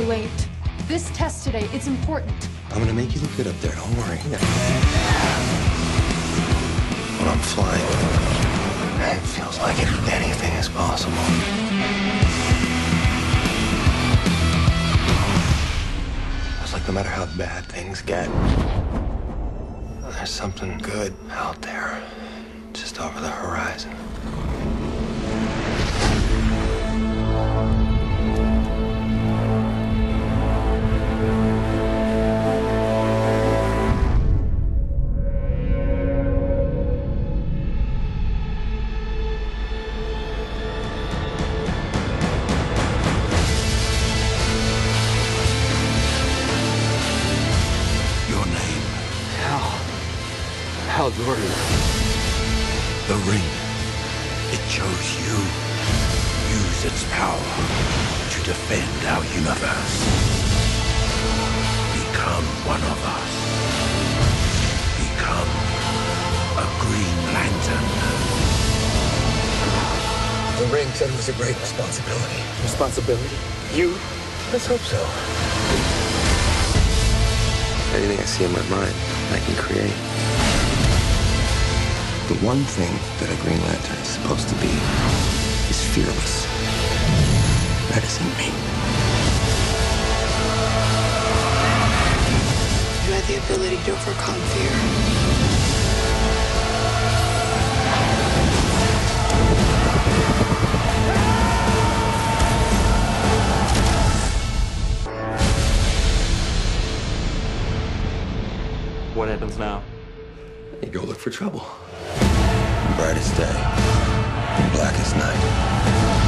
late. This test today, it's important. I'm gonna make you look good up there, don't worry. When I'm flying, it feels like anything is possible. It's like no matter how bad things get, there's something good out there, just over the horizon. Hal Jordan. the ring. It chose you. Use its power to defend our universe. Become one of us. Become a Green Lantern. The ring said it was a great responsibility. Responsibility? You? Let's hope so. Anything I see in my mind, I can create. The one thing that a Green Lantern is supposed to be is fearless. That isn't me. You had the ability to overcome fear. What happens now? You go look for trouble. Brightest day, blackest night.